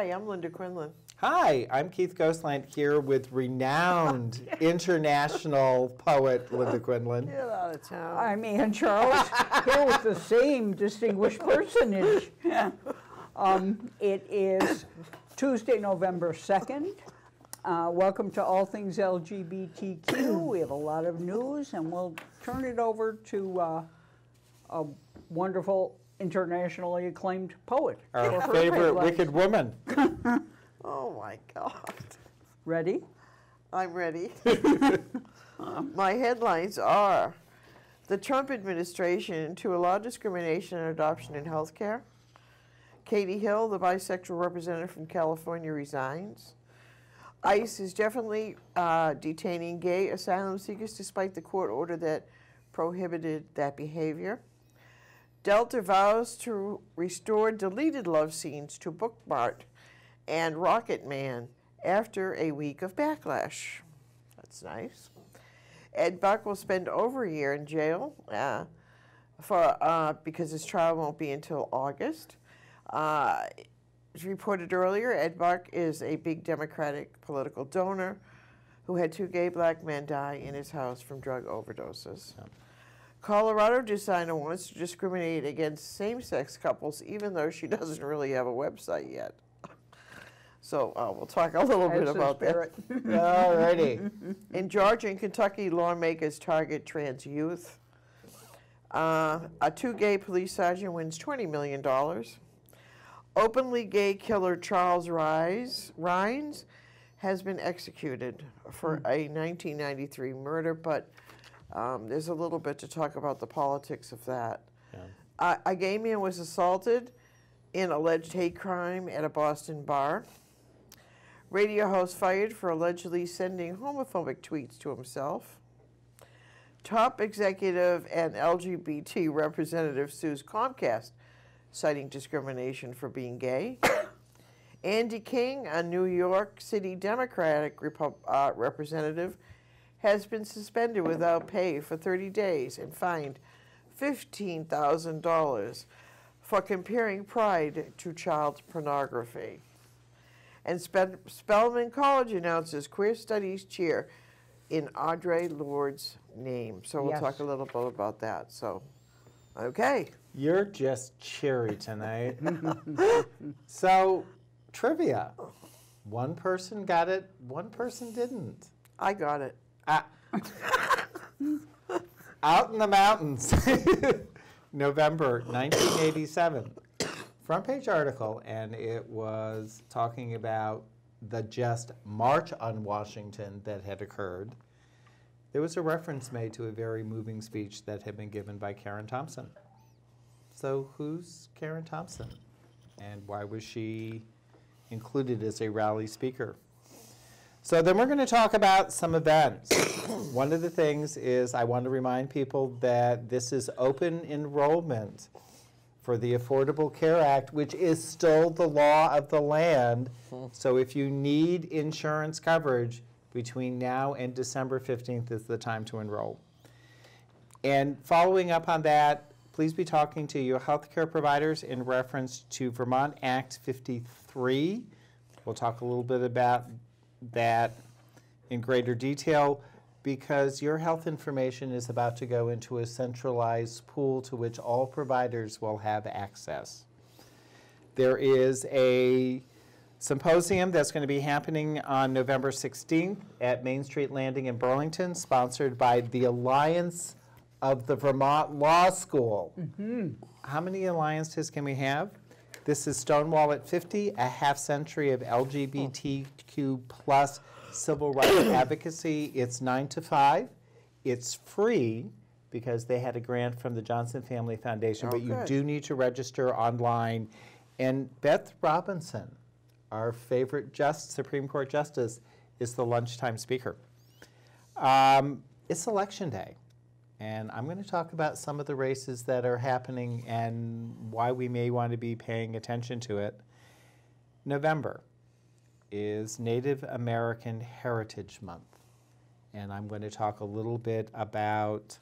Hi, I'm Linda Quinlan. Hi, I'm Keith Ghostland here with renowned international poet Linda Quinlan. Get out of town. I'm Ann Charles, here with the same distinguished personage. Um, It is Tuesday, November 2nd. Uh, Welcome to All Things LGBTQ. We have a lot of news, and we'll turn it over to uh, a wonderful internationally acclaimed poet. Our her favorite wicked woman. Oh my God. Ready? I'm ready. My headlines are the Trump administration to allow discrimination and adoption in healthcare. Katie Hill, the bisexual representative from California, resigns. ICE is definitely uh, detaining gay asylum seekers despite the court order that prohibited that behavior. Delta vows to restore deleted love scenes to Booksmart and Rocket Man after a week of backlash. That's nice. Ed Buck will spend over a year in jail uh, for uh, because his trial won't be until August. Uh, as reported earlier, Ed Buck is a big Democratic political donor who had two gay black men die in his house from drug overdoses. Colorado designer wants to discriminate against same-sex couples even though she doesn't really have a website yet. So uh, we'll talk a little bit That's the about that. spirit. Alrighty. In Georgia and Kentucky, lawmakers target trans youth. Uh, a two gay police sergeant wins $20 million. Openly gay killer Charles Rise, Rhines has been executed for a 1993 murder, but um, there's a little bit to talk about the politics of that. Yeah. Uh, a gay man was assaulted in alleged hate crime at a Boston bar. Radio host fired for allegedly sending homophobic tweets to himself. Top executive and LGBT representative sues Comcast, citing discrimination for being gay. Andy King, a New York City Democratic uh, representative, has been suspended without pay for 30 days and fined $15,000 for comparing pride to child pornography. And Spe- Spelman College announces queer studies chair in Audre Lorde's name. So we'll Yes. talk a little bit about that. So, okay. You're just cheery tonight. so, trivia. One person got it, one person didn't. I got it. Ah. Out in the mountains, November 1987. Front page article, and it was talking about the just march on Washington that had occurred. There was a reference made to a very moving speech that had been given by Karen Thompson. So, who's Karen Thompson? And why was she included as a rally speaker? So then we're going to talk about some events. One of the things is I want to remind people that this is open enrollment for the Affordable Care Act, which is still the law of the land. So if you need insurance coverage between now and December 15th is the time to enroll. And following up on that, please be talking to your healthcare providers in reference to Vermont Act 53. We'll talk a little bit about that in greater detail because your health information is about to go into a centralized pool to which all providers will have access. There is a symposium that's going to be happening on November 16th at Main Street Landing in Burlington, sponsored by the Alliance of the Vermont Law School. Mm-hmm. How many alliances can we have? This is Stonewall at 50, a half century of LGBTQ plus civil rights advocacy. It's 9 to 5. It's free because they had a grant from the Johnson Family Foundation, Oh, but you good. do need to register online. And Beth Robinson, our favorite just Supreme Court justice, is the lunchtime speaker. Um, it's election day, and I'm going to talk about some of the races that are happening and why we may want to be paying attention to it. November is Native American Heritage Month, and I'm going to talk a little bit about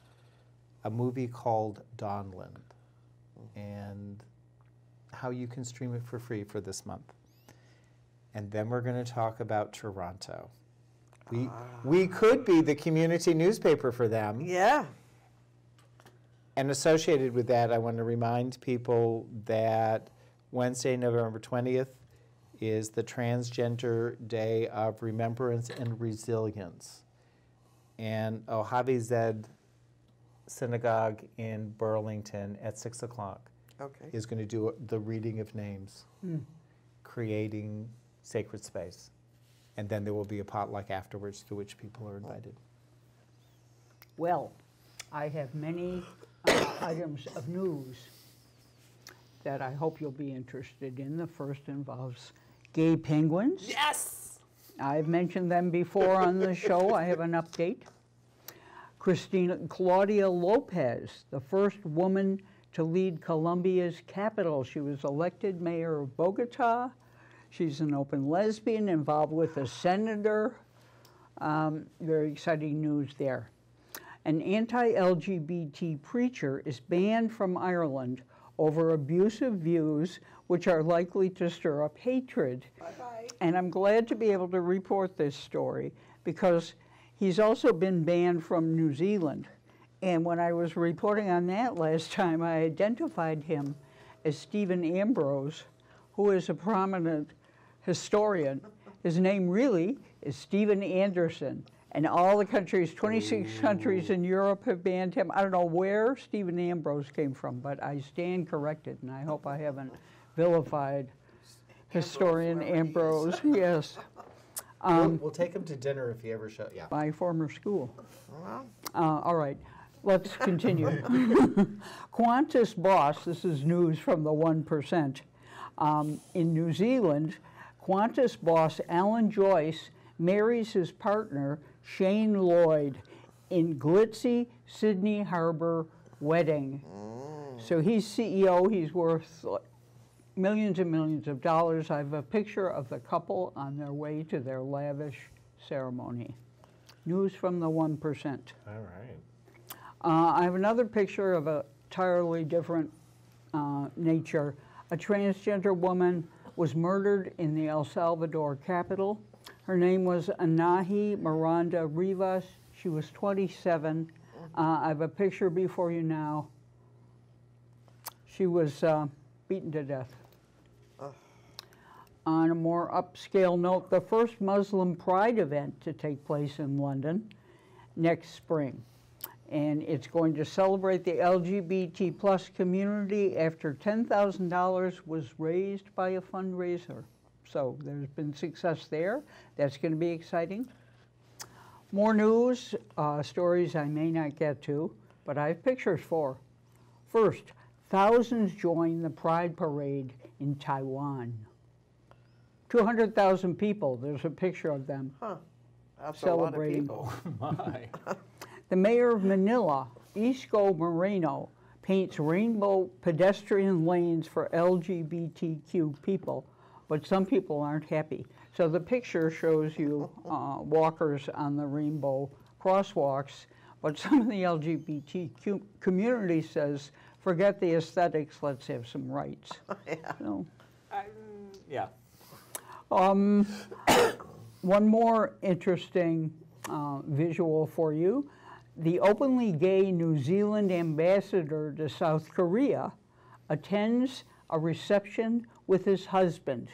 a movie called Dawnland and how you can stream it for free for this month. and then we're going to talk about Toronto. We, ah. we could be the community newspaper for them. Yeah. And associated with that, I want to remind people that Wednesday, November 20th, is the Transgender Day of Remembrance and Resilience. And Ohavi Zedek Synagogue in Burlington at 6 o'clock Okay. is going to do the reading of names, hmm. creating sacred space. And then there will be a potluck afterwards to which people are invited. Well, I have many items of news that I hope you'll be interested in. The first involves gay penguins. Yes. I've mentioned them before on the show. I have an update. Christina Claudia Lopez, the first woman to lead Colombia's capital. She was elected mayor of Bogota. She's an open lesbian involved with a senator. Um, very exciting news there. An anti LGBT preacher is banned from Ireland over abusive views which are likely to stir up hatred. Bye-bye. And I'm glad to be able to report this story because he's also been banned from New Zealand. And when I was reporting on that last time, I identified him as Stephen Ambrose, who is a prominent historian. His name really is Stephen Anderson. And all the countries, 26 countries in Europe have banned him. I don't know where Stephen Ambrose came from, but I stand corrected, and I hope I haven't vilified historian Ambrose. Yes, we'll, we'll take him to dinner if he ever shows. Yeah. my former school. Well, Uh, all right, let's continue. Qantas boss, this is news from the 1%. Um, in New Zealand, Qantas boss Alan Joyce marries his partner Shane Lloyd in glitzy Sydney Harbour wedding. So he's CEO, he's worth millions and millions of dollars. I have a picture of the couple on their way to their lavish ceremony. News from the 1%. All right. Uh, I have another picture of a entirely different uh, nature. A transgender woman was murdered in the El Salvador capital. Her name was Anahi Miranda Rivas. She was 27. Uh, I have a picture before you now. She was uh, beaten to death. On a more upscale note, the first Muslim Pride event to take place in London next spring and it's going to celebrate the LGBT plus community after $10,000 was raised by a fundraiser. So there's been success there. That's going to be exciting. More news, uh, stories I may not get to, but I have pictures for. First, thousands join the Pride Parade in Taiwan. 200,000 people, there's a picture of them. huh. That's a lot of Celebrating. people. My. The mayor of Manila, Isko Moreno, paints rainbow pedestrian lanes for LGBTQ people, but some people aren't happy. So the picture shows you uh, walkers on the rainbow crosswalks, but some of the LGBTQ community says, forget the aesthetics, let's have some rights. Yeah. So, Yeah. um, one more interesting uh, visual for you. The openly gay New Zealand ambassador to South Korea attends a reception with his husband.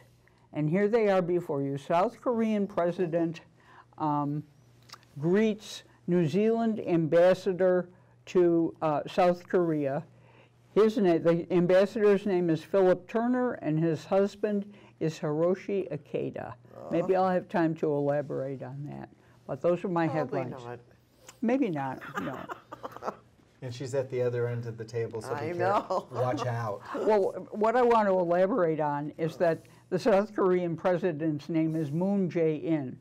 And here they are before you. South Korean president um, greets New Zealand ambassador to uh, South Korea. His name, the ambassador's name is Philip Turner, and his husband is Hiroshi Ikeda. Maybe I'll have time to elaborate on that. But those are my headlines. not. Maybe not. No. And she's at the other end of the table, so I be know. careful. Watch out. well, what I want to elaborate on is that the South Korean president's name is Moon Jae-in.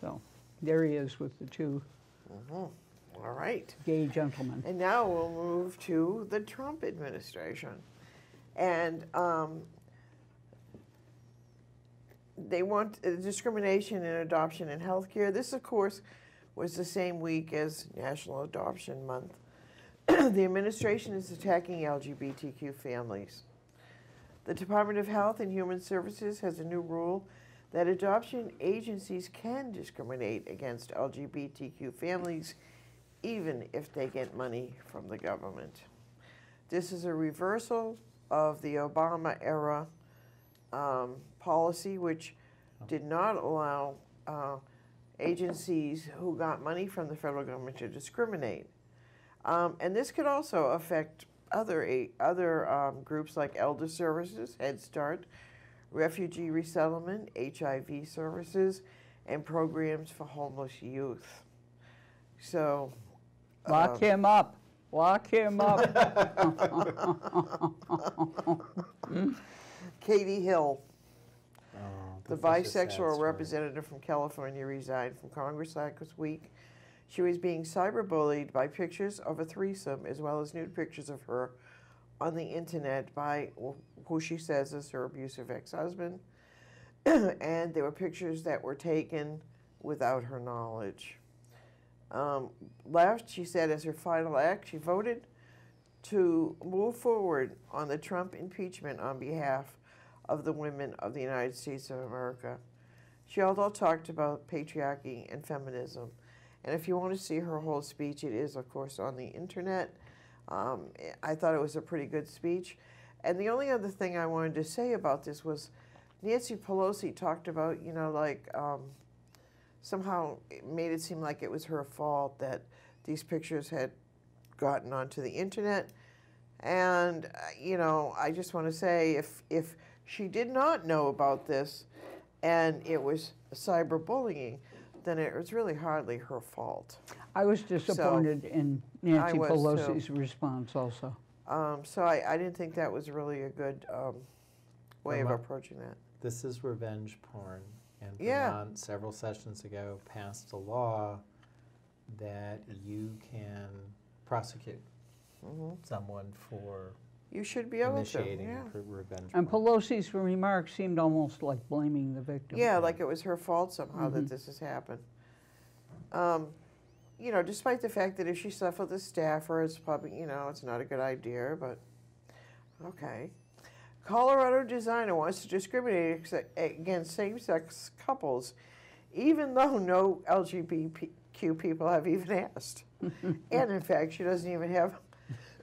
So there he is with the two All right. gay gentlemen. And now we'll move to the Trump administration. And um, they want uh, discrimination in adoption and healthcare. This, of course, was the same week as National Adoption Month. the administration is attacking LGBTQ families. The Department of Health and Human Services has a new rule that adoption agencies can discriminate against LGBTQ families even if they get money from the government. This is a reversal of the Obama era um, policy, which did not allow uh, agencies who got money from the federal government to discriminate. Um, and this could also affect other other um, groups like Elder Services, Head Start, Refugee Resettlement, HIV Services, and programs for homeless youth. So, Lock um, him up. Lock him up. Katie Hill, Oh, the this is bisexual representative from California, resigned from Congress last week. She was being cyberbullied by pictures of a threesome as well as nude pictures of her on the internet by who she says is her abusive ex-husband. and there were pictures that were taken without her knowledge. Um, left, she said, as her final act, she voted to move forward on the Trump impeachment on behalf of the women of the United States of America. She also talked about patriarchy and feminism. And if you want to see her whole speech, it is, of course, on the internet. Um, I thought it was a pretty good speech. And the only other thing I wanted to say about this was Nancy Pelosi talked about, you know, like um, somehow it made it seem like it was her fault that these pictures had gotten onto the internet. And, uh, you know, I just want to say if, if she did not know about this and it was cyberbullying, then it was really hardly her fault. I was disappointed in Nancy was, too. Pelosi's response also. Um, so I, I didn't think that was really a good um, way of approaching that. This is revenge porn. And Yeah. Vermont, several sessions ago, passed a law that you can prosecute hmm someone for You should be able to. initiating Yeah. re- revenge And porn. Pelosi's remarks seemed almost like blaming the victim. Yeah, like it was her fault somehow that this has happened. Um, you know, despite the fact that if she slept with a staffer, it's probably, you know, it's not a good idea, but okay. Colorado designer wants to discriminate ex- against same sex couples, even though no LGBTQ people have even asked. and in fact, she doesn't even have.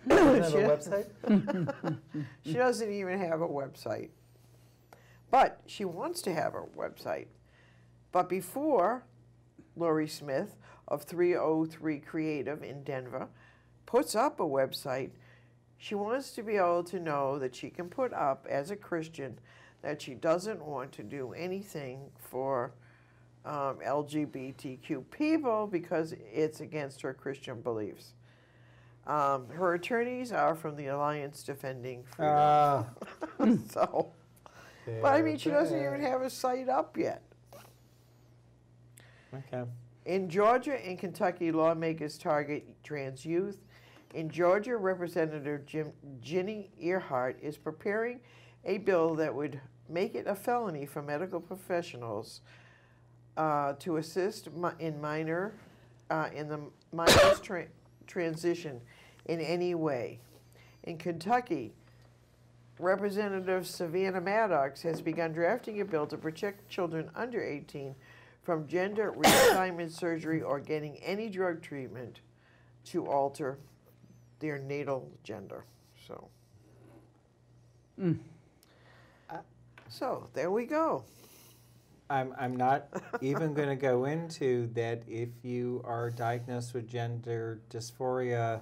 Doesn't have she- a website? she doesn't even have a website. But she wants to have a website. But before Lorie Smith of 303 Creative in Denver puts up a website, she wants to be able to know that she can put up as a Christian that she doesn't want to do anything for um, LGBTQ people because it's against her Christian beliefs. Um, her attorneys are from the Alliance Defending Freedom. Ah, so, but I mean, she doesn't even have a site up yet. Okay. In Georgia and Kentucky, lawmakers target trans youth. In Georgia, Representative Jim, Ginny Ehrhart is preparing a bill that would make it a felony for medical professionals uh, to assist mi- in minor uh, in the minor's tra- transition in any way. In Kentucky, Representative Savannah Maddox has begun drafting a bill to protect children under 18 from gender reassignment surgery or getting any drug treatment to alter their natal gender. So, Mm. Uh, so there we go. I'm, I'm not even going to go into that if you are diagnosed with gender dysphoria,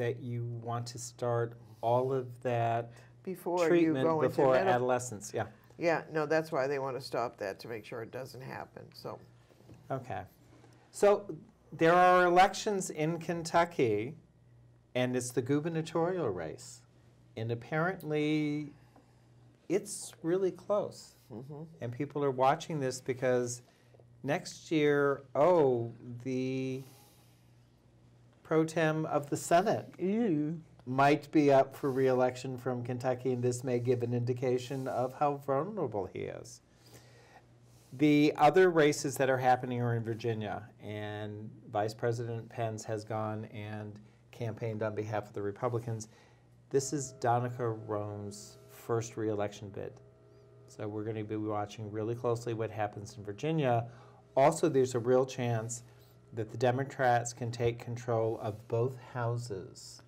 that you want to start all of that Before you treatment go into before medical, adolescence. Yeah. yeah, no, that's why they want to stop that to make sure it doesn't happen. So, Okay. So there are elections in Kentucky, and it's the gubernatorial race. And apparently, it's really close. mhm. And people are watching this because next year, oh, the pro tem of the Senate Ew. might be up for reelection from Kentucky, and this may give an indication of how vulnerable he is. The other races that are happening are in Virginia, and Vice President Pence has gone and campaigned on behalf of the Republicans. This is Danica Roem's first reelection bid. So we're going to be watching really closely what happens in Virginia. Also, there's a real chance that the Democrats can take control of both houses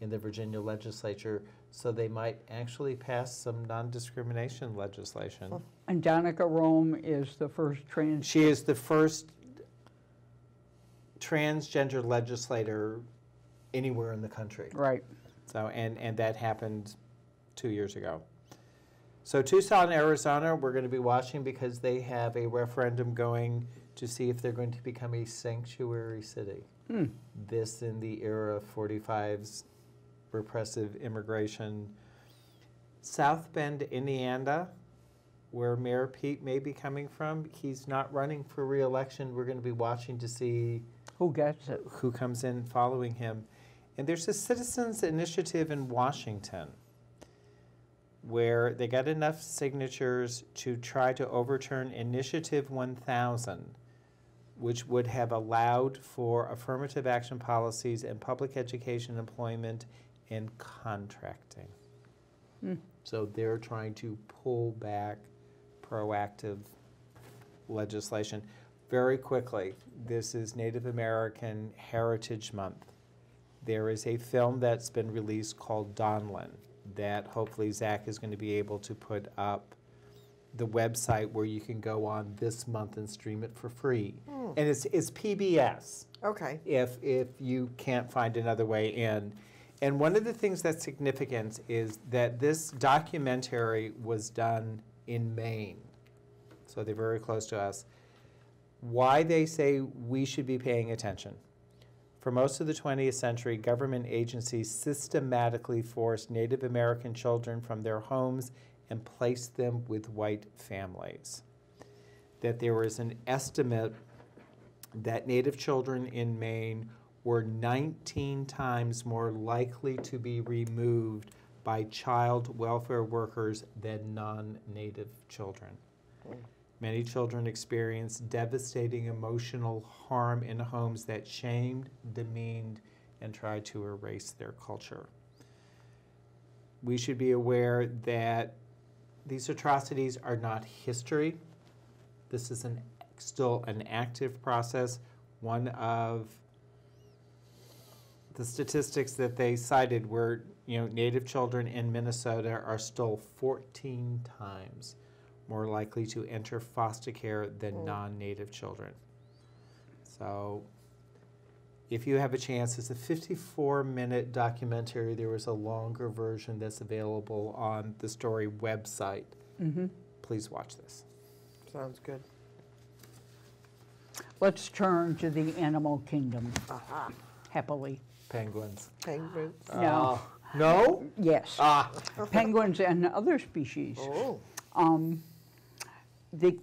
in the Virginia legislature, so they might actually pass some non-discrimination legislation. And Danica Roem is the first trans, She is the first transgender legislator anywhere in the country. right. So, and, and that happened two years ago. So Tucson, Arizona, we're going to be watching because they have a referendum going to see if they're going to become a sanctuary city. Hmm. This in the era of 45's repressive immigration. South Bend, Indiana, where Mayor Pete may be coming from, he's not running for reelection. We're going to be watching to see Who gets it? who comes in following him. And there's a citizens initiative in Washington where they got enough signatures to try to overturn Initiative 1000, which would have allowed for affirmative action policies in public education, employment, and contracting. Hmm. So they're trying to pull back proactive legislation. Very quickly, this is Native American Heritage Month. There is a film that's been released called Dawnland that hopefully Zach is going to be able to put up the website where you can go on this month and stream it for free. Hmm. And it's, it's PBS Okay. if if you can't find another way in. And one of the things that's significant is that this documentary was done in Maine. So they're very close to us. Why they say we should be paying attention. For most of the 20th century, government agencies systematically forced Native American children from their homes and placed them with white families. That there was an estimate that Native children in Maine were 19 times more likely to be removed by child welfare workers than non Native children. Hmm. Many children experienced devastating emotional harm in homes that shamed, demeaned, and tried to erase their culture. We should be aware that these atrocities are not history. This is an, still an active process. One of the statistics that they cited were, you know, Native children in Minnesota are still 14 times more likely to enter foster care than mm. non-Native children. So, if you have a chance, it's a 54-minute documentary. There was a longer version that's available on the story website. hmm Please watch this. Sounds good. Let's turn to the animal kingdom, Aha. happily. Penguins. Penguins. No. No? Yes, Ah. penguins and other species. Oh. Um, the,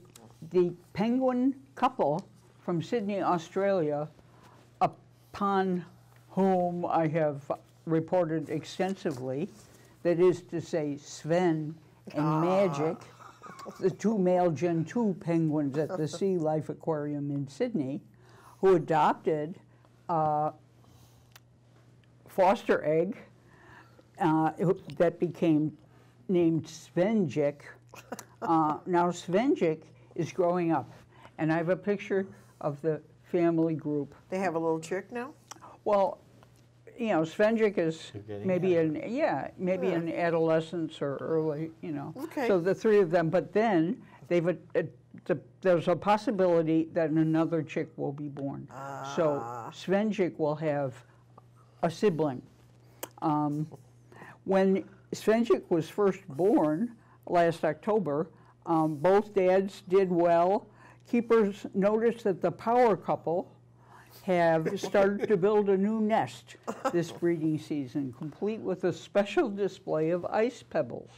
the penguin couple from Sydney, Australia, upon whom I have reported extensively, that is to say, Sphen and Magic, the two male Gentoo penguins at the Sea Life Aquarium in Sydney, who adopted a foster egg uh, that became named Sphengic. Uh, now Sphengic is growing up, and I have a picture of the family group. They have a little chick now? Well, you know, Sphengic is maybe ahead. in yeah, maybe Yeah. in adolescence or early, you know. Okay. So the three of them, but then they've a, a, the, there's a possibility that another chick will be born. So Ah. Sphengic will have a sibling. Um, when Sphengic was first born last October, um, both dads did well. Keepers noticed that the power couple have started to build a new nest this breeding season, complete with a special display of ice pebbles.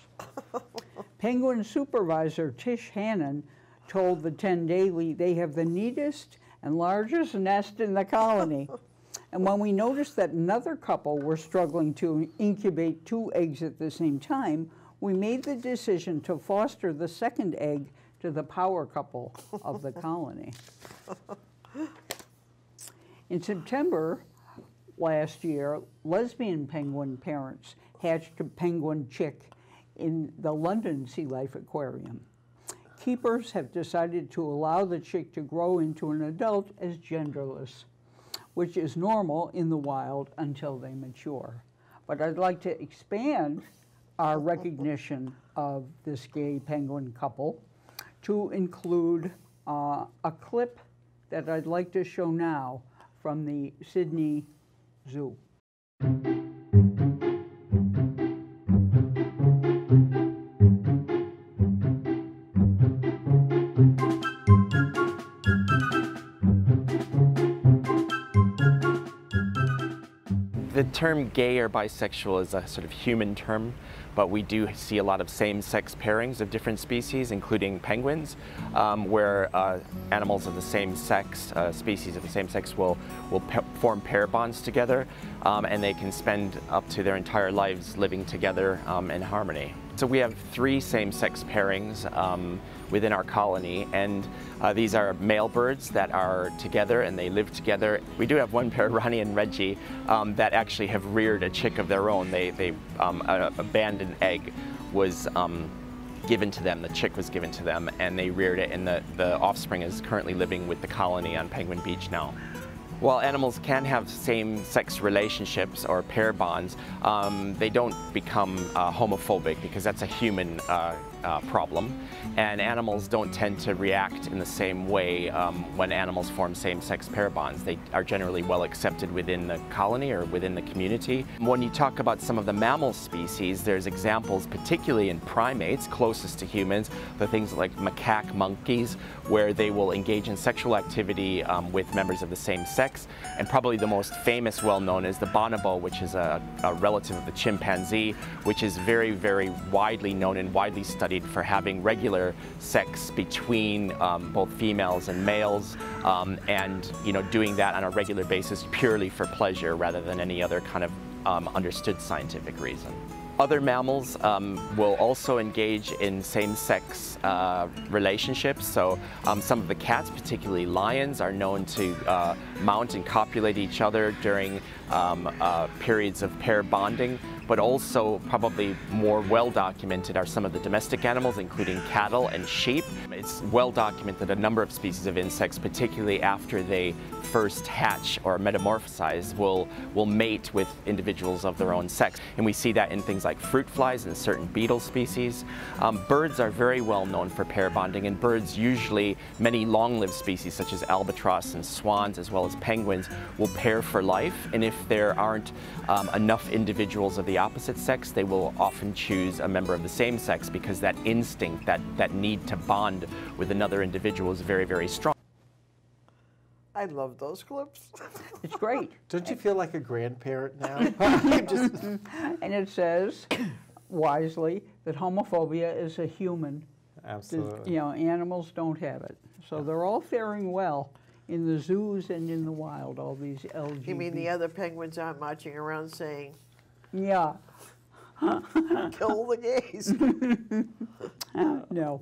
Penguin supervisor Tish Hannon told the 10 Daily they have the neatest and largest nest in the colony. And when we noticed that another couple were struggling to incubate two eggs at the same time, we made the decision to foster the second egg to the power couple of the colony. In September last year, lesbian penguin parents hatched a penguin chick in the London Sea Life Aquarium. Keepers have decided to allow the chick to grow into an adult as genderless, which is normal in the wild until they mature. But I'd like to expand our recognition of this gay penguin couple to include uh, a clip that I'd like to show now from the Sydney Zoo. Term gay or bisexual is a sort of human term, but we do see a lot of same-sex pairings of different species, including penguins, um, where uh, animals of the same sex, uh, species of the same sex, will, will form pair bonds together, um, and they can spend up to their entire lives living together um, in harmony. So we have three same-sex pairings um, within our colony, and uh, these are male birds that are together and they live together. We do have one pair, Ronnie and Reggie, um, that actually have reared a chick of their own. They, they um, a abandoned egg was um, given to them, the chick was given to them, and they reared it, and the, the offspring is currently living with the colony on Penguin Beach now. While animals can have same-sex relationships or pair bonds, um, they don't become uh, homophobic because that's a human uh, uh, problem. And animals don't tend to react in the same way um, when animals form same-sex pair bonds. They are generally well accepted within the colony or within the community. When you talk about some of the mammal species, there's examples, particularly in primates closest to humans, the things like macaque monkeys, where they will engage in sexual activity um, with members of the same sex. And probably the most famous well-known is the bonobo, which is a, a relative of the chimpanzee, which is very, very widely known and widely studied studied for having regular sex between um, both females and males um, and you know doing that on a regular basis purely for pleasure rather than any other kind of um, understood scientific reason. Other mammals um, will also engage in same-sex uh, relationships. So um, some of the cats, particularly lions, are known to uh, mount and copulate each other during um, uh, periods of pair bonding but also probably more well documented are some of the domestic animals, including cattle and sheep. It's well documented that a number of species of insects, particularly after they first hatch or metamorphosize, will, will mate with individuals of their own sex. And we see that in things like fruit flies and certain beetle species. Um, birds are very well known for pair bonding, and birds usually, many long-lived species such as albatross and swans, as well as penguins, will pair for life. And if there aren't um, enough individuals of the opposite sex, they will often choose a member of the same sex because that instinct, that, that need to bond with another individual is very, very strong. I love those clips. It's great. Don't you feel like a grandparent now? Just... and it says wisely that homophobia is a human. Absolutely. You know, animals don't have it. So they're all faring well in the zoos and in the wild, all these LGBT. You mean the other penguins aren't marching around saying, Yeah. kill the gays? no,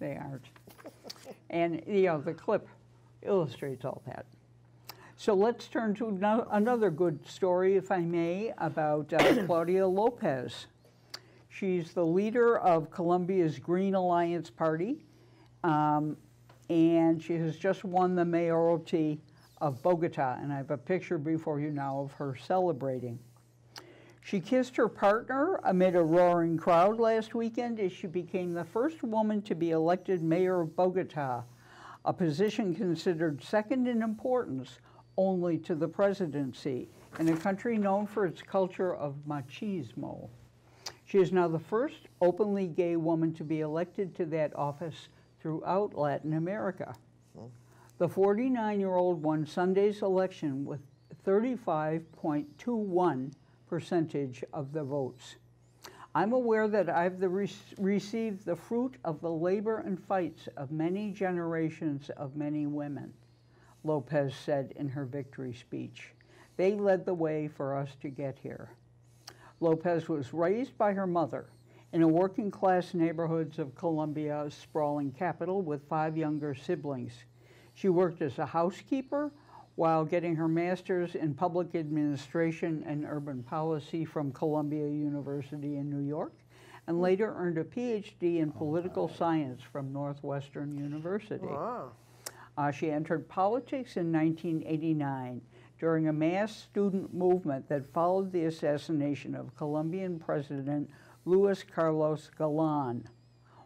they aren't. And, you know, the clip illustrates all that. So let's turn to no another good story, if I may, about uh, Claudia Lopez. She's the leader of Colombia's Green Alliance Party, um, and she has just won the mayoralty of Bogota, and I have a picture before you now of her celebrating. She kissed her partner amid a roaring crowd last weekend as she became the first woman to be elected mayor of Bogota, a position considered second in importance only to the presidency in a country known for its culture of machismo. She is now the first openly gay woman to be elected to that office throughout Latin America. The 49-year-old won Sunday's election with 35.21 percentage of the votes. I'm aware that I've re received the fruit of the labor and fights of many generations of many women, Lopez said in her victory speech. They led the way for us to get here. Lopez was raised by her mother in a working class neighborhoods of Colombia's sprawling capital with five younger siblings. She worked as a housekeeper while getting her master's in public administration and urban policy from Columbia University in New York and later earned a PhD in political science from Northwestern University. Wow. Uh, she entered politics in 1989 during a mass student movement that followed the assassination of Colombian President Luis Carlos Galan.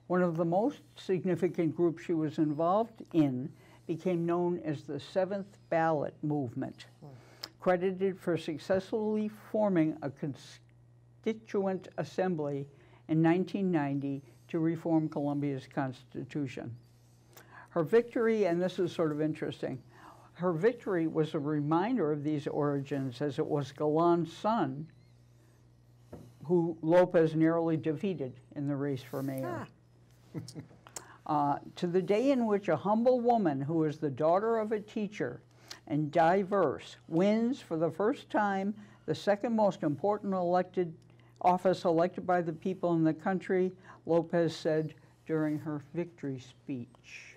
One of the most significant groups she was involved in became known as the Seventh Ballot Movement, credited for successfully forming a constituent assembly in 1990 to reform Colombia's constitution. Her victory, and this is sort of interesting, her victory was a reminder of these origins as it was Galan's son who Lopez narrowly defeated in the race for mayor. Uh, to the day in which a humble woman who is the daughter of a teacher and diverse wins for the first time the second most important elected office elected by the people in the country, Lopez said during her victory speech.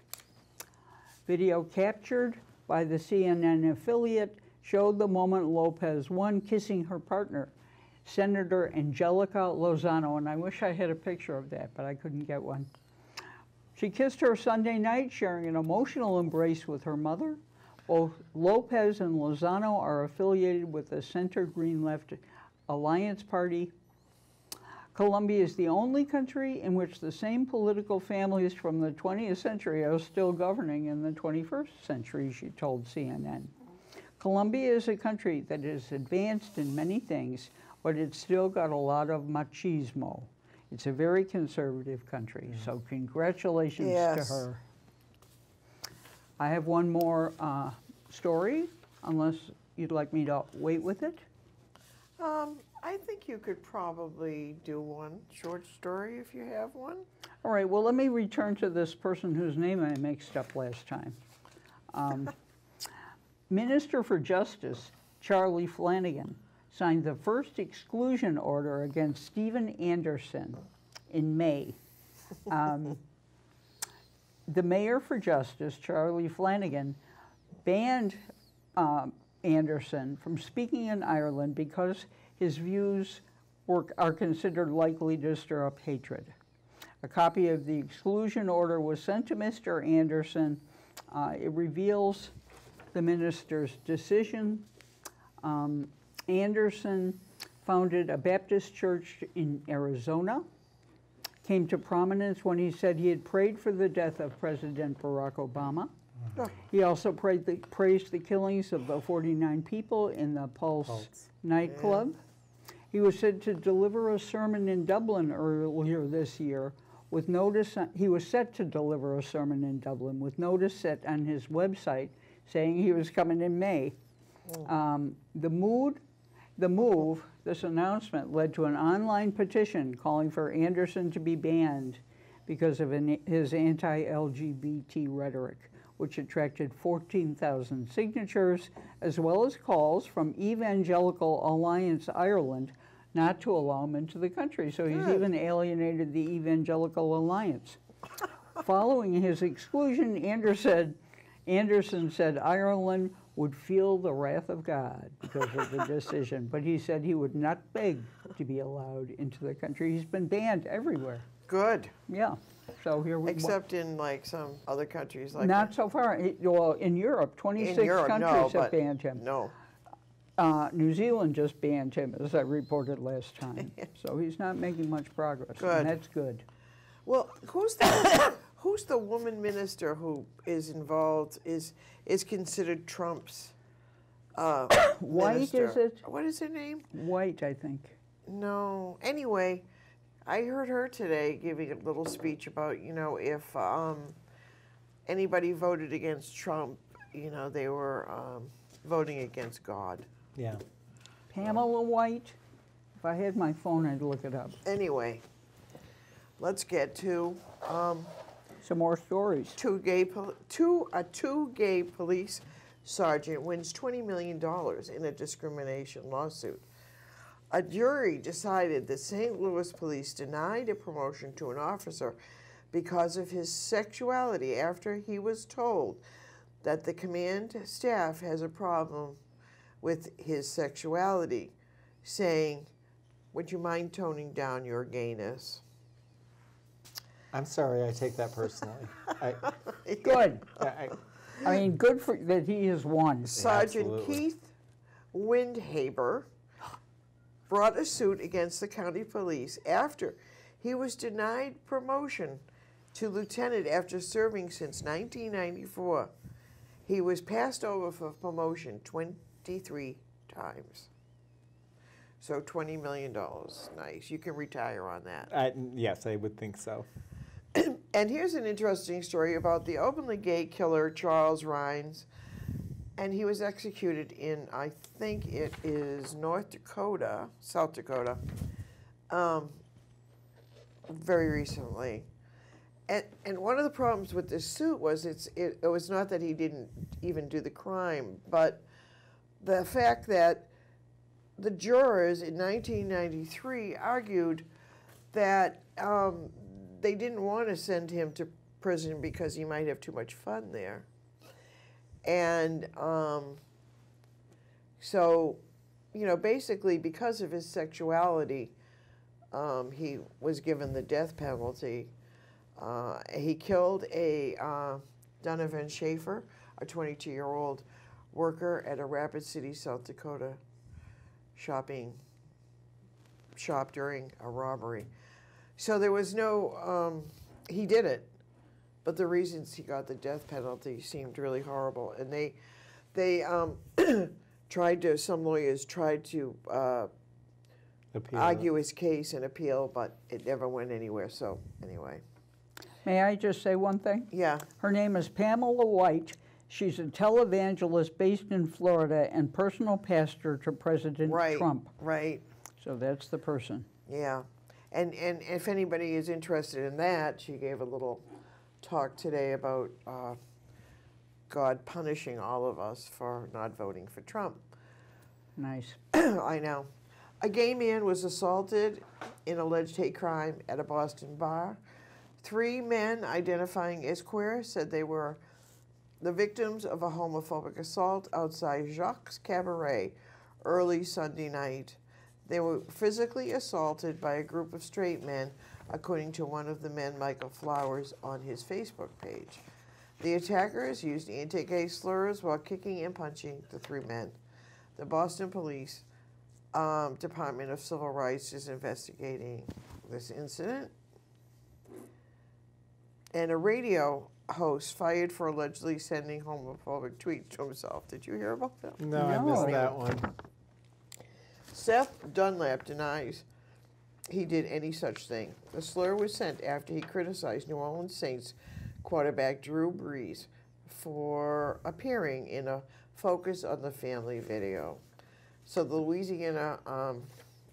Video captured by the CNN affiliate showed the moment Lopez won kissing her partner, Senator Angelica Lozano, and I wish I had a picture of that, but I couldn't get one. She kissed her Sunday night, sharing an emotional embrace with her mother. Both Lopez and Lozano are affiliated with the Center Green Left Alliance Party. Colombia is the only country in which the same political families from the 20th century are still governing in the 21st century, she told CNN. Colombia is a country that is advanced in many things, but it's still got a lot of machismo. It's a very conservative country, so congratulations Yes. to her. I have one more uh, story, unless you'd like me to wait with it. Um, I think you could probably do one short story if you have one. All right, well, let me return to this person whose name I mixed up last time. Um, Minister for Justice Charlie Flanagan signed the first exclusion order against Stephen Anderson in May. Um, the mayor for justice, Charlie Flanagan, banned um, Anderson from speaking in Ireland because his views were, are considered likely to stir up hatred. A copy of the exclusion order was sent to Mr. Anderson. Uh, it reveals the minister's decision. Um, Anderson founded a Baptist church in Arizona came to prominence when he said he had prayed for the death of President Barack Obama. Oh. He also prayed the, praised the killings of the 49 people in the Pulse, Pulse. nightclub. He was said to deliver a sermon in Dublin earlier this year with notice, he was set to deliver a sermon in Dublin with notice set on his website saying he was coming in May. Um, the mood, the move, this announcement led to an online petition calling for Anderson to be banned because of an, his anti-LGBT rhetoric, which attracted 14,000 signatures, as well as calls from Evangelical Alliance Ireland not to allow him into the country. So he's Good. even alienated the Evangelical Alliance. Following his exclusion, Anders said, Anderson said Ireland would feel the wrath of God because of the decision, but he said he would not beg to be allowed into the country. He's been banned everywhere. Good, Yeah. So here we except in like some other countries like not so far. Well, in Europe, 26 in Europe. countries no, have banned him. no. Uh, New Zealand just banned him, as I reported last time. so he's not making much progress. Good. And that's good. Well, who's the who's the woman minister who is involved is is considered Trump's uh, White, is it? What is her name? White, I think. No. Anyway, I heard her today giving a little speech about you know if um, anybody voted against Trump, you know they were um, voting against God. Yeah. Pamela White. If I had my phone, I'd look it up. Anyway, let's get to um, Some more stories. two gay two a two gay police sergeant wins twenty million dollars in a discrimination lawsuit. A jury decided that St. Louis police denied a promotion to an officer because of his sexuality after he was told that the command staff has a problem with his sexuality, saying, Would you mind toning down your gayness? I'm sorry, I take that personally. I, Good. I, I- I mean, good for, that he has won. Sergeant Absolutely. Keith Wildhaber brought a suit against the county police after he was denied promotion to lieutenant after serving since 1994. He was passed over for promotion 23 times. So $20 million. Nice. You can retire on that. I- yes, I would think so. And here's an interesting story about the openly gay killer Charles Rhines. And he was executed in, I think it is North Dakota, South Dakota, um, very recently. And, and one of the problems with this suit was it's, it, it was not that he didn't even do the crime, but the fact that the jurors in 1993 argued that um, they didn't want to send him to prison because he might have too much fun there. And um, so, you know, basically, because of his sexuality, um, he was given the death penalty. Uh, he killed a uh, Donovan Schaefer, a 22 year old worker at a Rapid City, South Dakota shopping shop during a robbery. So there was no, um, he did it, but the reasons he got the death penalty seemed really horrible. And they, they um, tried to, some lawyers tried to uh, Appeal. argue his case and appeal, but it never went anywhere. So anyway, May I just say one thing? yeah. Her name is Pamela White. She's a televangelist based in Florida and personal pastor to President Right. Trump. Right. So that's the person. Yeah. And, and if anybody is interested in that, she gave a little talk today about uh, God punishing all of us for not voting for Trump. Nice. I know. A gay man was assaulted in alleged hate crime at a Boston bar. Three men identifying as queer said they were the victims of a homophobic assault outside Jacques Cabaret early Sunday night. They were physically assaulted by a group of straight men, according to one of the men, Michael Flowers, on his Facebook page. The attackers used anti gay slurs while kicking and punching the three men. The Boston Police um, Department of Civil Rights is investigating this incident. And a radio host fired for allegedly sending homophobic tweets to himself. Did you hear about that? No, I missed No. that one. Seth Dunlap denies he did any such thing. The slur was sent after he criticized New Orleans Saints quarterback Drew Brees for appearing in a Focus on the Family video. So the Louisiana um,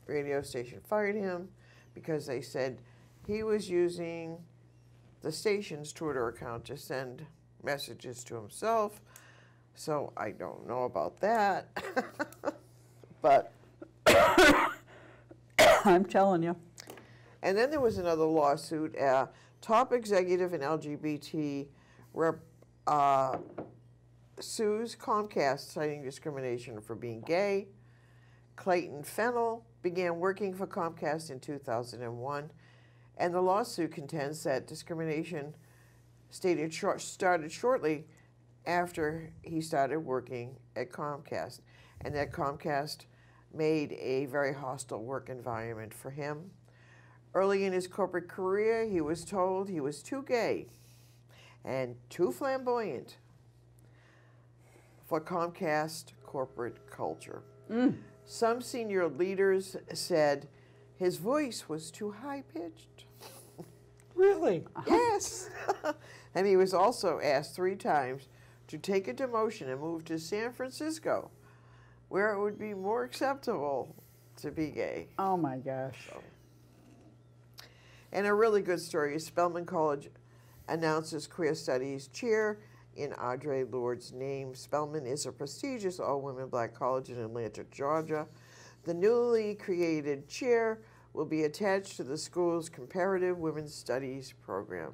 radio station fired him because they said he was using the station's Twitter account to send messages to himself. So I don't know about that. but I'm telling you. And then there was another lawsuit. Uh, top executive in LGBT rep, uh, sues Comcast citing discrimination for being gay. Clayton Fennell began working for Comcast in 2001, and the lawsuit contends that discrimination started shortly after he started working at Comcast, and that Comcast made a very hostile work environment for him. Early in his corporate career, he was told he was too gay and too flamboyant for Comcast corporate culture. Mm. Some senior leaders said his voice was too high pitched. Really? Yes. and he was also asked three times to take a demotion and move to San Francisco, where it would be more acceptable to be gay. Oh my gosh. And a really good story is Spelman College announces queer studies chair in Audre Lorde's name. Spelman is a prestigious all women black college in Atlanta, Georgia. The newly created chair will be attached to the school's comparative women's studies program.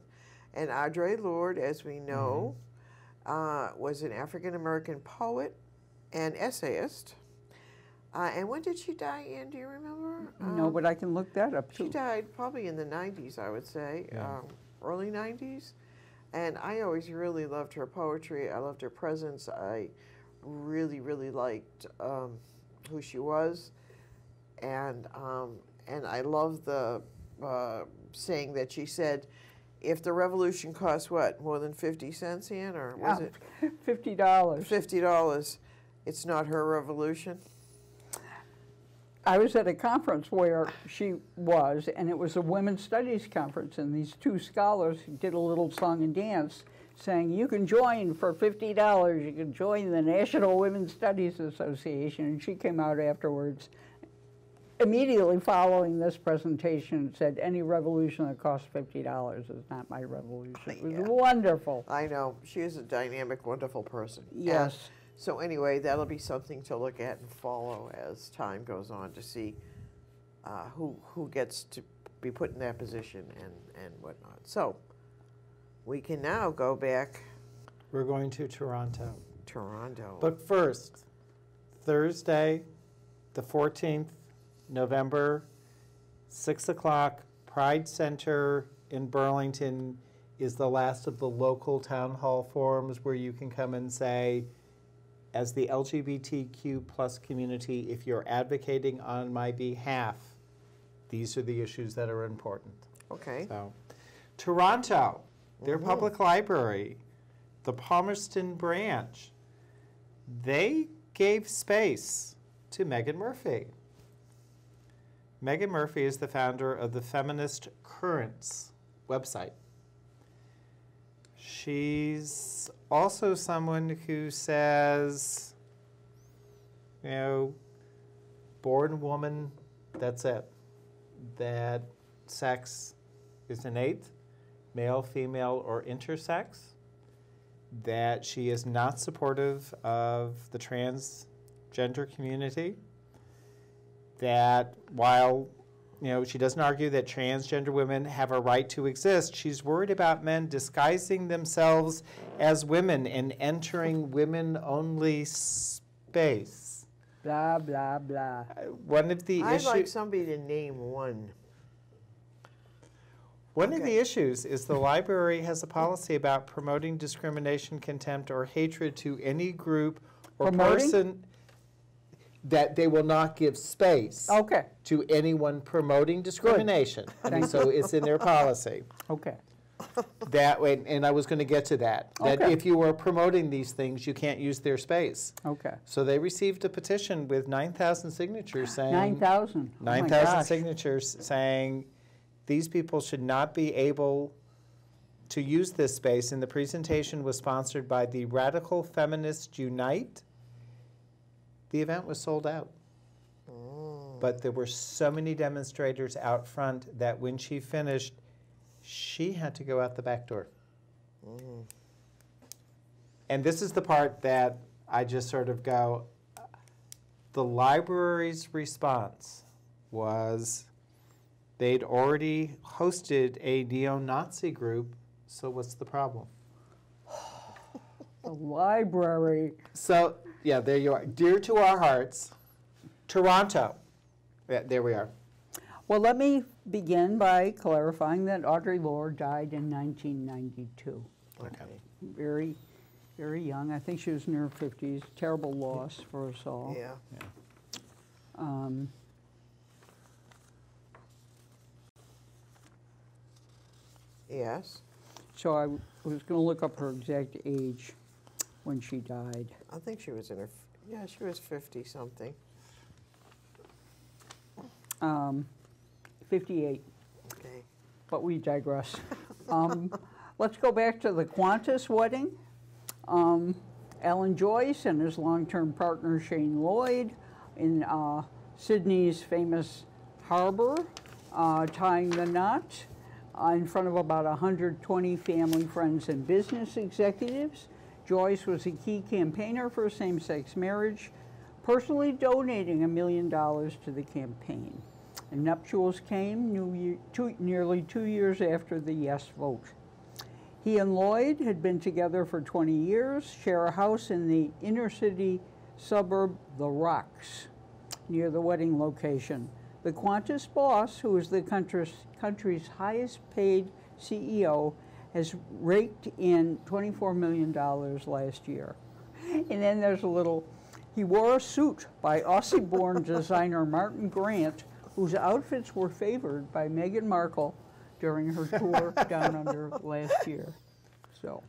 And Audre Lorde, as we know, uh, was an African American poet and essayist. Uh, and when did she die, Ann? Do you remember? No, Um, but I can look that up she died probably in the 90s, I would say. Yeah. Um, early 90s. And I always really loved her poetry. I loved her presence. I really, really liked um, who she was. And, um, and I love the uh, saying that she said, if the revolution costs what, more than 50 cents, Ann, or was it Fifty dollars. $50, it's not her revolution? I was at a conference where she was, and it was a women's studies conference, and these two scholars did a little song and dance saying, you can join for fifty dollars, you can join the National Women's Studies Association, and she came out afterwards, immediately following this presentation, and said, any revolution that costs fifty dollars is not my revolution. It was Yeah. wonderful. I know. She is a dynamic, wonderful person. And Yes. So anyway, that'll be something to look at and follow as time goes on to see uh, who who gets to be put in that position and and whatnot. So we can now go back We're going to Toronto. Toronto. But first, Thursday, the 14th, November, 6 o'clock, Pride Center in Burlington is the last of the local town hall forums where you can come and say, as the LGBTQ plus community, if you're advocating on my behalf, these are the issues that are important. okay. So, Toronto, their mm-hmm. public library, the Palmerston branch, they gave space to Meghan Murphy. Meghan Murphy is the founder of the Feminist Currents website. She's also someone who says, you know, born woman, that's it. That sex is innate, male, female, or intersex. That she is not supportive of the transgender community. That while you know, she doesn't argue that transgender women have a right to exist. She's worried about men disguising themselves as women and entering women only space. Blah, blah, blah. Uh, One of the I'd issues. like somebody to name one. One of the issues is the library has a policy about promoting discrimination, contempt, or hatred to any group or Promoting? person that they will not give space Okay, to anyone promoting discrimination. And so it's in their policy. okay. That way, and I was going to get to that. That Okay. if you are promoting these things, you can't use their space. Okay. So they received a petition with 9,000 signatures saying. Nine thousand. Oh 9,000 signatures saying these people should not be able to use this space. And the presentation was sponsored by the Radical Feminists Unite. The event was sold out. But there were so many demonstrators out front that when she finished, she had to go out the back door. And this is the part that I just sort of go, the library's response was they'd already hosted a neo Nazi group, so what's the problem? The library. So, yeah, there you are. Dear to our hearts, Toronto. Yeah, there we are. Well, let me begin by clarifying that Audre Lorde died in 1992. Okay. Very, very young. I think she was in her 50s. Terrible loss for us all. Yeah. Um, Yes. so I was going to look up her exact age when she died. I think she was in her. Yeah, she was fifty something. Um, 58. Okay. but we digress. Um, let's go back to the Qantas wedding. Um, Alan Joyce and his long-term partner Shane Lloyd in uh, Sydney's famous harbor, uh, tying the knot uh, in front of about 120 family, friends, and business executives. Joyce was a key campaigner for same-sex marriage, personally donating a million dollars to the campaign. And nuptials came new year, two, nearly two years after the yes vote. He and Lloyd had been together for 20 years, share a house in the inner city suburb The Rocks, near the wedding location. The Qantas boss, who is the country's, country's highest paid CEO, has raked in $24 million last year. And then there's a little, he wore a suit by Aussie born designer Martin Grant, whose outfits were favored by Meghan Markle during her tour down under last year. So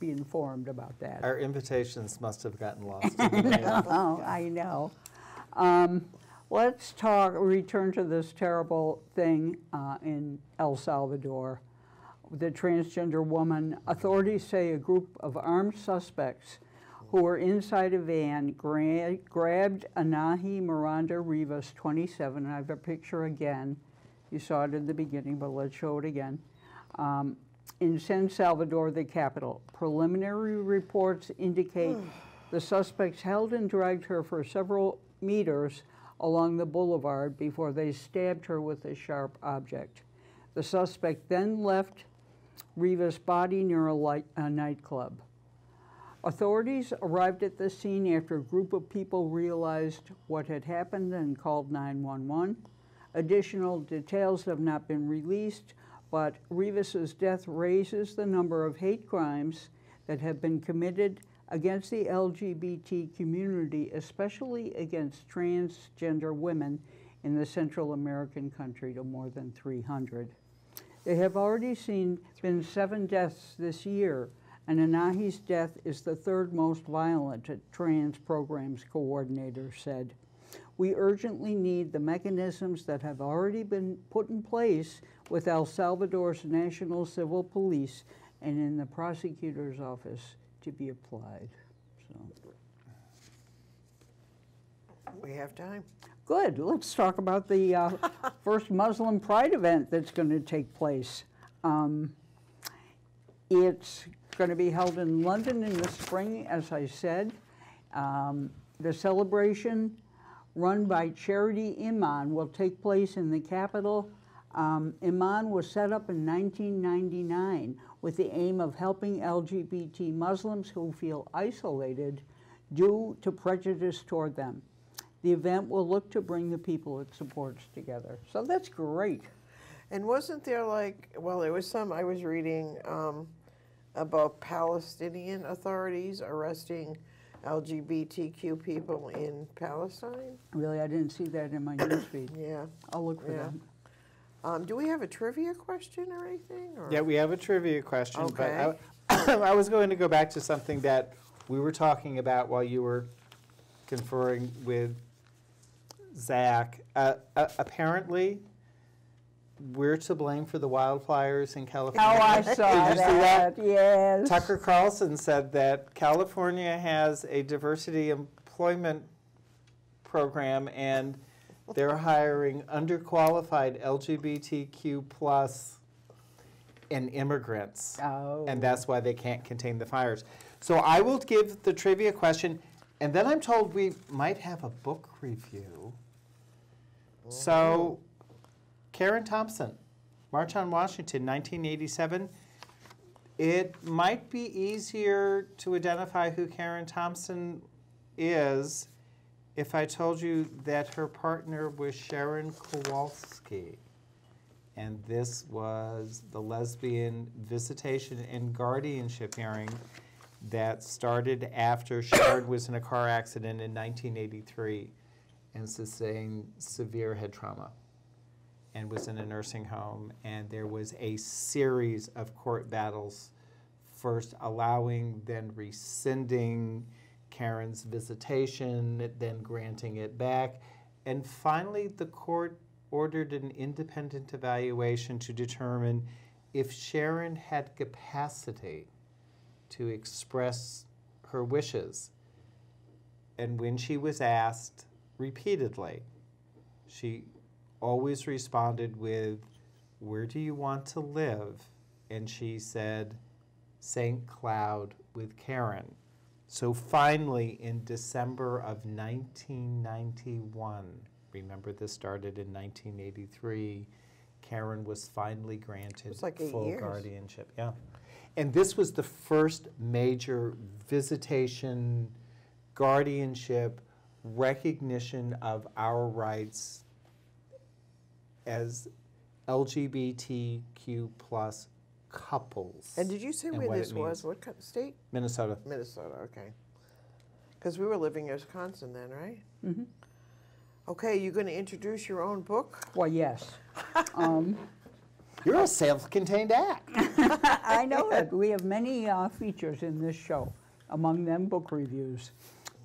be informed about that. Our invitations must have gotten lost mail. Oh, I know. Um, let's talk, return to this terrible thing uh, in El Salvador. The transgender woman, authorities say a group of armed suspects who were inside a van gra- grabbed Anahi Miranda Rivas, 27. I have a picture again. You saw it in the beginning, but let's show it again. Um, in San Salvador, the capital. Preliminary reports indicate the suspects held and dragged her for several meters along the boulevard before they stabbed her with a sharp object. The suspect then left Rivas' body near a, light, uh, a nightclub. Authorities arrived at the scene after a group of people realized what had happened and called 911. Additional details have not been released, but Rivas's death raises the number of hate crimes that have been committed against the LGBT community, especially against transgender women in the Central American country, to more than 300. There have already seen been seven deaths this year, and Anahi's death is the third most violent, a trans programs coordinator said. We urgently need the mechanisms that have already been put in place with El Salvador's National Civil Police and in the prosecutor's office to be applied. So, We have time. Good. Let's talk about the uh, first Muslim Pride event that's going to take place. Um, it's going to be held in London in the spring, as I said. Um, the celebration, run by Charity Imaan, will take place in the capital. Um, Imaan was set up in 1999 with the aim of helping LGBT Muslims who feel isolated due to prejudice toward them. The event will look to bring the people it supports together. So that's great. And wasn't there like, well, there was some, I was reading um, about Palestinian authorities arresting LGBTQ people in Palestine? Really, I didn't see that in my newsfeed. Yeah. I'll look for Yeah. that. Um, do we have a trivia question or anything? Or? Yeah, we have a trivia question, Okay. but I, I was going to go back to something that we were talking about while you were conferring with Zach. Uh, uh, apparently, we're to blame for the wildfires in California. Oh. I saw Did you see that. that? Yes. Tucker Carlson said that California has a diversity employment program and they're hiring underqualified LGBTQ plus and immigrants. Oh. And that's why they can't contain the fires. So I will give the trivia question, and then I'm told we might have a book review. So, Karen Thompson, March on Washington, 1987. It might be easier to identify who Karen Thompson is if I told you that her partner was Sharon Kowalski. And this was the lesbian visitation and guardianship hearing that started after Sharon was in a car accident in 1983 and sustained severe head trauma and was in a nursing home. And there was a series of court battles, first allowing, then rescinding Karen's visitation, then granting it back. And finally, the court ordered an independent evaluation to determine if Sharon had capacity to express her wishes. And when she was asked repeatedly, she always responded with, Where do you want to live? And she said, St. Cloud with Karen. So finally, in December of 1991, remember this started in 1983, Karen was finally granted was like full years. guardianship. Yeah. And this was the first major visitation, guardianship, recognition of our rights as LGBTQ plus couples. And did you say where this was? What state? Minnesota. Minnesota, okay. Because we were living in Wisconsin then, right? Mm-hmm. Okay, you're going to introduce your own book? Well, yes. Um, You're a self-contained act. I know it. We have many uh, features in this show, among them book reviews.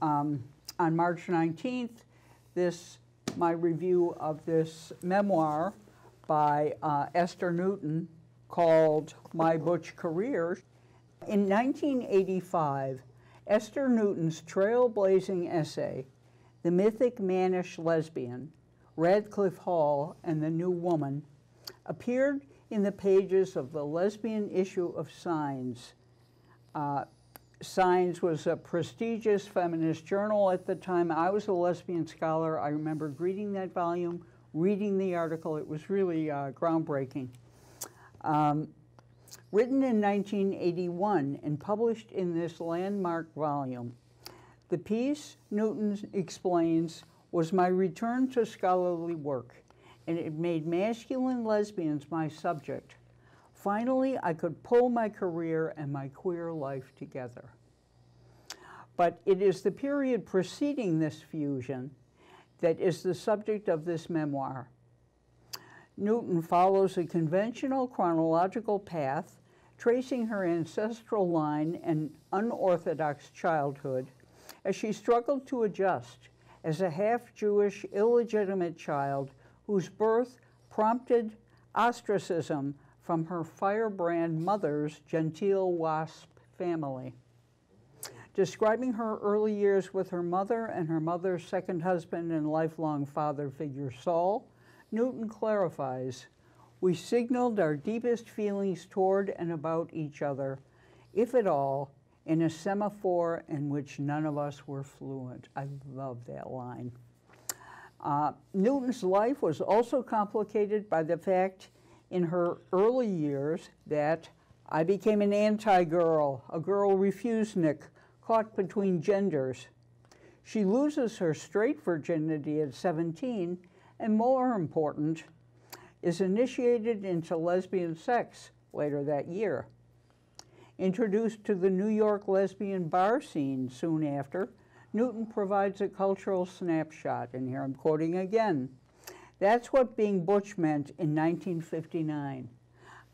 Um, on March 19th, this my review of this memoir by uh, Esther Newton called My Butch Career. In 1985, Esther Newton's trailblazing essay, The Mythic Mannish Lesbian, Radclyffe Hall and the New Woman, appeared in the pages of the lesbian issue of Signs. Uh, Signs was a prestigious feminist journal at the time. I was a lesbian scholar. I remember reading that volume, reading the article. It was really uh, groundbreaking. Um, written in 1981 and published in this landmark volume, the piece, Newton explains, was my return to scholarly work, and it made masculine lesbians my subject. Finally, I could pull my career and my queer life together. But it is the period preceding this fusion that is the subject of this memoir. Newton follows a conventional chronological path, tracing her ancestral line and unorthodox childhood as she struggled to adjust as a half Jewish, illegitimate child whose birth prompted ostracism from her firebrand mother's genteel wasp family. Describing her early years with her mother and her mother's second husband and lifelong father figure, Saul, Newton clarifies We signaled our deepest feelings toward and about each other, if at all, in a semaphore in which none of us were fluent. I love that line. Uh, Newton's life was also complicated by the fact in her early years that I became an anti girl, a girl refusenik, caught between genders. She loses her straight virginity at 17, and more important, is initiated into lesbian sex later that year. Introduced to the New York lesbian bar scene soon after, Newton provides a cultural snapshot, and here I'm quoting again. That's what being butch meant in 1959.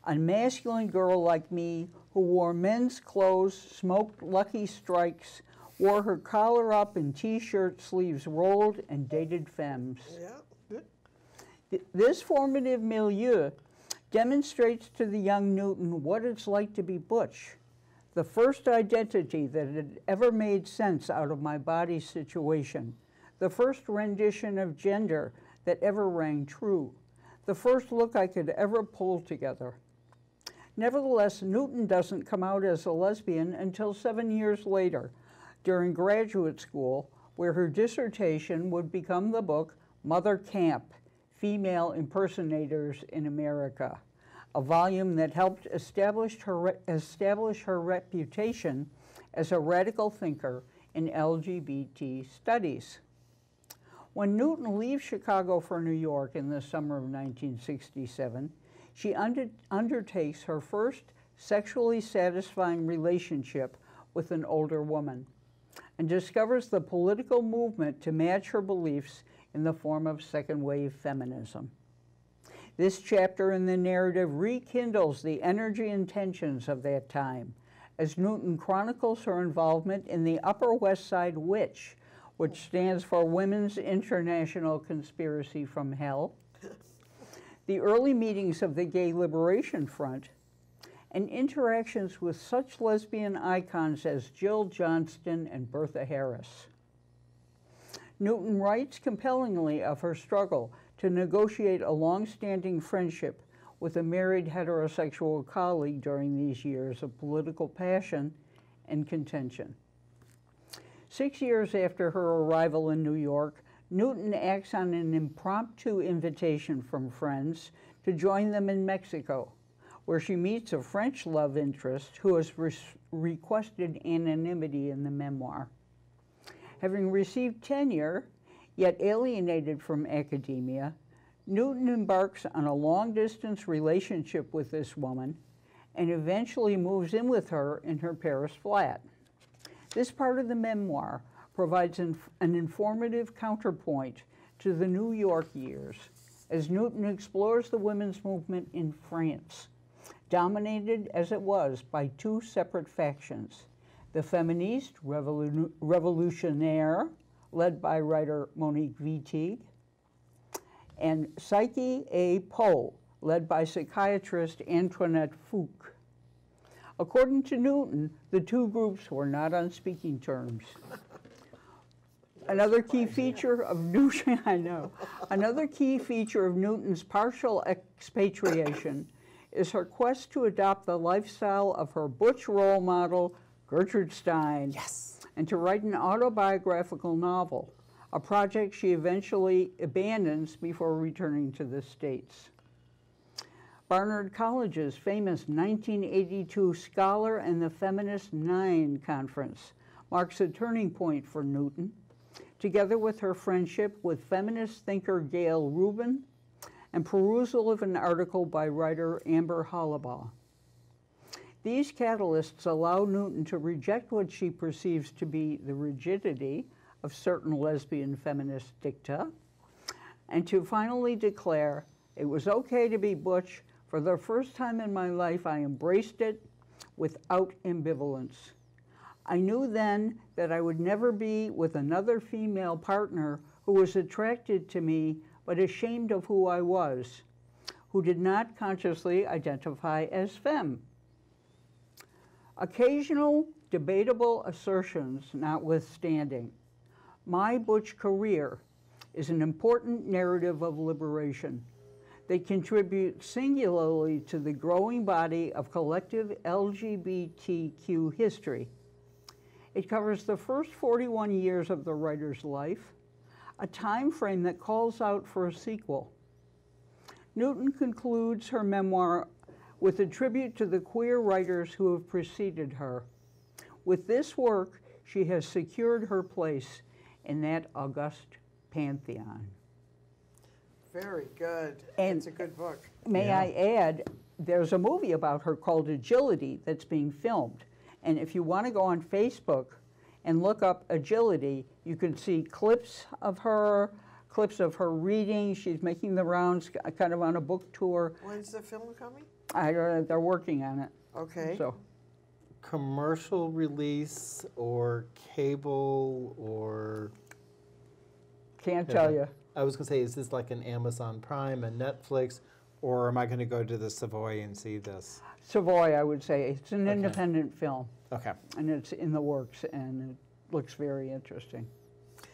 A masculine girl like me who wore men's clothes, smoked Lucky Strikes, wore her collar up and t-shirt sleeves rolled, and dated femmes. Yeah. This formative milieu demonstrates to the young Newton what it's like to be butch, the first identity that had ever made sense out of my body's situation, the first rendition of gender that ever rang true, the first look I could ever pull together. Nevertheless, Newton doesn't come out as a lesbian until seven years later, during graduate school, where her dissertation would become the book Mother Camp Female Impersonators in America, a volume that helped establish her, establish her reputation as a radical thinker in LGBT studies. When Newton leaves Chicago for New York in the summer of 1967, she under, undertakes her first sexually satisfying relationship with an older woman and discovers the political movement to match her beliefs in the form of second wave feminism. This chapter in the narrative rekindles the energy and tensions of that time as Newton chronicles her involvement in the Upper West Side Witch, which stands for Women's International Conspiracy from Hell, the early meetings of the Gay Liberation Front, and interactions with such lesbian icons as Jill Johnston and Bertha Harris. Newton writes compellingly of her struggle to negotiate a long-standing friendship with a married heterosexual colleague during these years of political passion and contention. Six years after her arrival in New York, Newton acts on an impromptu invitation from friends to join them in Mexico, where she meets a French love interest who has re- requested anonymity in the memoir. Having received tenure, yet alienated from academia, Newton embarks on a long distance relationship with this woman and eventually moves in with her in her Paris flat. This part of the memoir provides inf- an informative counterpoint to the New York years as Newton explores the women's movement in France, dominated as it was by two separate factions the feminist revolu- revolutionnaire, led by writer Monique Wittig, and Psych et Po, led by psychiatrist Antoinette Fouque. According to Newton, the two groups were not on speaking terms. Another key feature of Newton, I know, another key feature of Newton's partial expatriation is her quest to adopt the lifestyle of her butch role model, Gertrude Stein, Yes. and to write an autobiographical novel, a project she eventually abandons before returning to the States. Barnard College's famous 1982 Scholar and the Feminist Nine conference marks a turning point for Newton, together with her friendship with feminist thinker Gayle Rubin and perusal of an article by writer Amber Hollibaugh. These catalysts allow Newton to reject what she perceives to be the rigidity of certain lesbian feminist dicta and to finally declare it was okay to be butch. For the first time in my life, I embraced it without ambivalence. I knew then that I would never be with another female partner who was attracted to me but ashamed of who I was, who did not consciously identify as femme. Occasional debatable assertions notwithstanding, my butch career is an important narrative of liberation. They contribute singularly to the growing body of collective LGBTQ history. It covers the first 41 years of the writer's life, a time frame that calls out for a sequel. Newton concludes her memoir with a tribute to the queer writers who have preceded her. With this work, she has secured her place in that august pantheon. Very good. And- it's a good book. May Yeah. I add, there's a movie about her called Agility that's being filmed. And if you want to go on Facebook and look up Agility, you can see clips of her, clips of her reading. She's making the rounds kind of on a book tour. When's the film coming? I don't know, they're working on it. Okay. So, Commercial release or cable or can't tell you. I was gonna say, is this like an Amazon Prime, a Netflix, or am I gonna go to the Savoy and see this? Savoy, I would say. It's an Okay. independent film, Okay. and it's in the works, and it looks very interesting.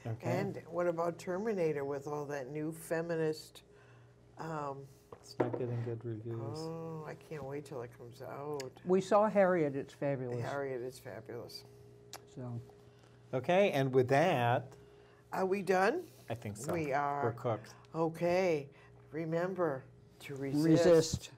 Okay. And what about Terminator with all that new feminist? Um, it's not getting good reviews. oh, I can't wait till it comes out. We saw Harriet. It's fabulous. Harriet is fabulous. So, Okay, and with that, Are we done? I think so. We are. We're cooked. Okay. Remember to resist. Resist.